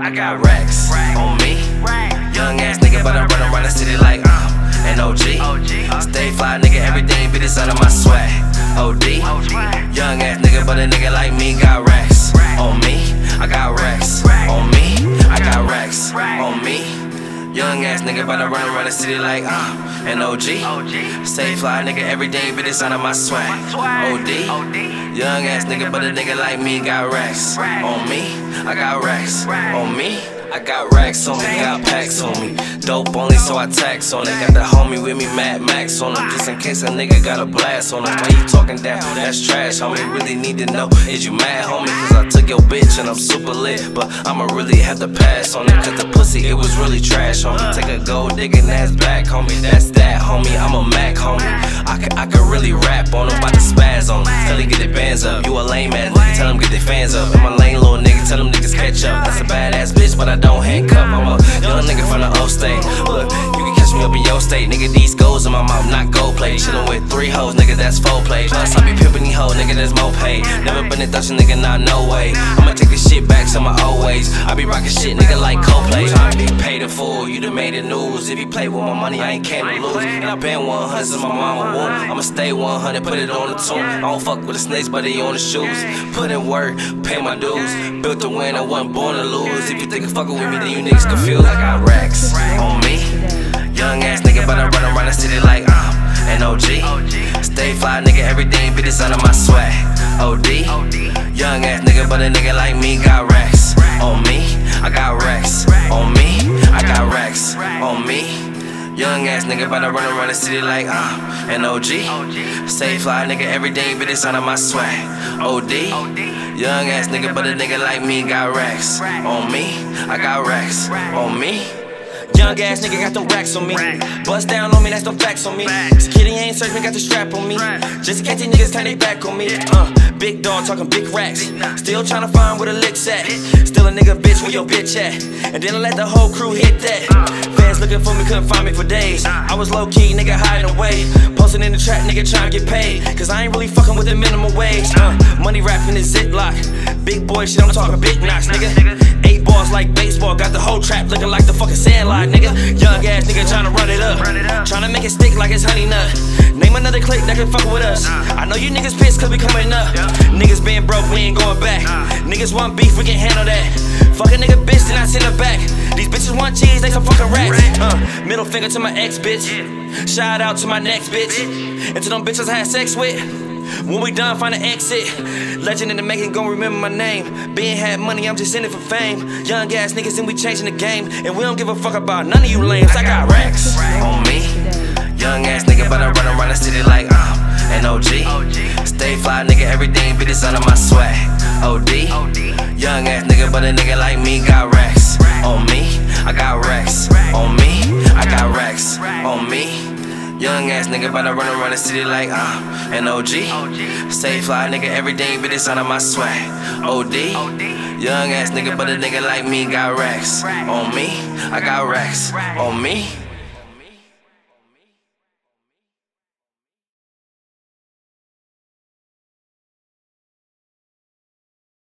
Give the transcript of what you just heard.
I got racks on me. Nigga, but I run around the city like uh, an OG. Stay fly, nigga, everything be this out of my swag. OD. Young ass nigga, but a nigga like me got racks on me. I got racks on me. I got racks on me, got packs on me. Dope only, so I tax on it. Got the homie with me, Mad Max on him. Just in case a nigga got a blast on him. Why you talking down? That's trash, homie. Really need to know, is you mad, homie? Cause I took your bitch and I'm super lit. But I'ma really have to pass on it. Cause the pussy, it was really trash, homie. Take a gold digging ass back, homie. That's that, homie. I'm a Mac, homie. I could, I could really rap on him, about to spaz on him. Tell him get their bands up. You a lame ass nigga, tell him get their fans up. And my lame little nigga, tell them niggas catch up. That's a badass bitch, but I don't handcuff. I'm a young nigga from the old state. Look, up in your state, nigga. These goals in my mouth, not gold plate. Chillin' with three hoes, nigga, that's full play. Plus, I be pimpin' these hoes, nigga, that's more pay. Never been in Dutch, nigga, not no way. I'ma take this shit back to my old ways. I be rockin' shit, nigga, like Coldplay. I be paid in full, you done made the news. If you play with my money, I ain't came to lose. And I been 100 since my mama womb. I'ma stay 100, put it on the tune. I don't fuck with the snakes, but they on the shoes. Put in work, pay my dues. Built to win, I wasn't born to lose. If you think of fucking with me, then you niggas confused. I got racks on me. Young ass nigga, but I run around the city like uh, an OG. Stay fly, nigga, everything be out of my swag. OD. Young ass nigga, but a nigga like me got racks on me. I got racks on me. I got racks on me. Young ass nigga, but I run around the city like uh, an OG. Stay fly, nigga, everything be out of my swag. OD. Young ass nigga, but a nigga like me got racks on me. I got racks on me. Young ass nigga got them racks on me. Bust down on me, that's them facts on me. Kitty ain't search me, got the strap on me. Just in case these niggas turn their back on me. Uh, big dog talking big racks. Still tryna find where the licks at. Still a nigga bitch where your bitch at. And then I let the whole crew hit that. Fans looking for me, couldn't find me for days. I was low key, nigga hiding away. Posting in the trap, nigga tryna get paid. Cause I ain't really fucking with the minimum wage. Uh, money rapping is ziplock. Big boy shit, I'm talking big knocks, nigga. Eight balls like baseball, got the whole trap looking like the fucking sandlot, nigga. Young ass nigga tryna run it up. Tryna make it stick like it's honey nut. Name another clique that can fuck with us. I know you niggas pissed cause we coming up. Niggas being broke, we ain't going back. Niggas want beef, we can handle that. Fuck a nigga bitch, then I send her back. These bitches want cheese, they some fucking rats. Uh, middle finger to my ex bitch. Shout out to my next bitch. And to them bitches I had sex with. When we done, find an exit. Legend in the making, gon' remember my name. Being had money, I'm just in it for fame. Young ass niggas, and we changing the game. And we don't give a fuck about none of you lames. I got racks. on me. Young ass nigga, but I run around the city like uh, an OG. Stay fly, nigga, everything be this of my swag. OD. Young ass nigga, but a nigga like me got racks on me. I got racks on me. I got racks on me. Young ass nigga, but I run around the city like uh, an OG. Stay fly, nigga, everything be this out of my swag. OD. Young ass nigga, but a nigga like me got racks on me. I got racks on me.